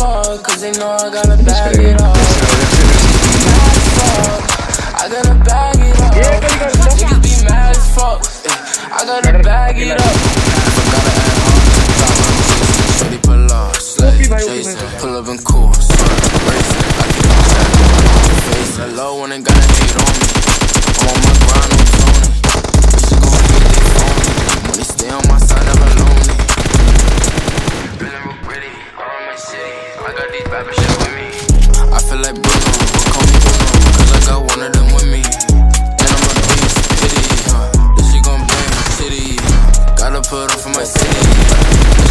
already know I gotta bag it up. I gotta bag it up. Niggas be mad as fuck. eh, I gotta bag it up. I gotta add hard to the top, Shorty pull up, slay, Jason. Pull up and cool, swerve, racing. I keep on tapping, watch your face. Hello, when they got a hate on me. I got these with me. I feel like Bruno, but call me Bruno, cause I got one of them with me. And I'm a beast, pity, huh? This shit gon' bring city, huh? Gotta put on for my city.